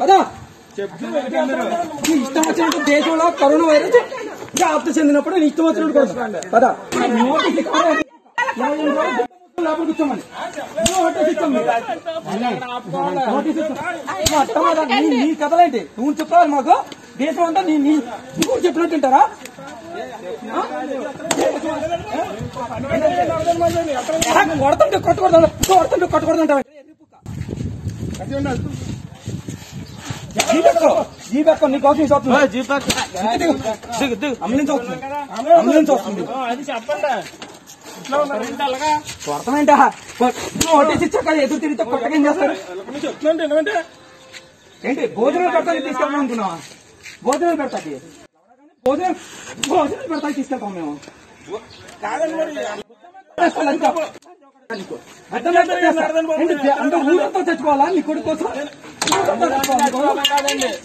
పదా. ఇష్టం వచ్చినట్టు దేశంలో కరోనా వైరస్ వ్యాప్తి చెందినప్పుడు ఇష్టం వచ్చినట్టు కూర్చోండి పదా. నీ కథలేంటి? నువ్వు చెప్పాలి మాకు. దేశం అంతా నీ నువ్వు చెప్పినట్టు ఉంటారా కొడుతుంటే కొట్టకూడదు కొడుతుంటే కొట్టకూడదు జీపెక్కో జీపెక్కో నీ కోసం చూస్తుంది అంబులెన్స్ వస్తుంది. అంబులెన్స్ వస్తుంది. కొడతామేంటా నోటీస్ ఇచ్చాక ఎదురు తిరిగితే కొట్టగా ఏం చేస్తారు? ఏంటి భోజనాలు పెడతాకి తీసుకెళ్తాం అనుకున్నావా భోజనాలు పెడతాకి? భోజనం భోజనాలు పెడతాకి తీసుకెళ్తాం మేము. అంటే ఊరంతా చచ్చిపోవాలా నీ కొడుకు కోసం?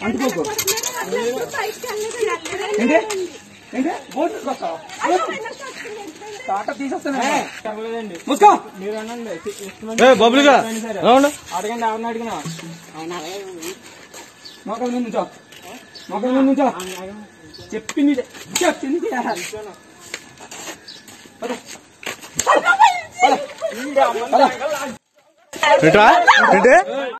అందుకోకు ఏంటి ఏంటి భోజనం అనండి బబులుగా అడగండి ఎవరిని అడిగినా మొక్కల మీద నుంచో మొక్కల మీద నుంచో చెప్పింది చెప్పింది చేయాలి. పద. పద. పద. ఏంటా ఏంటి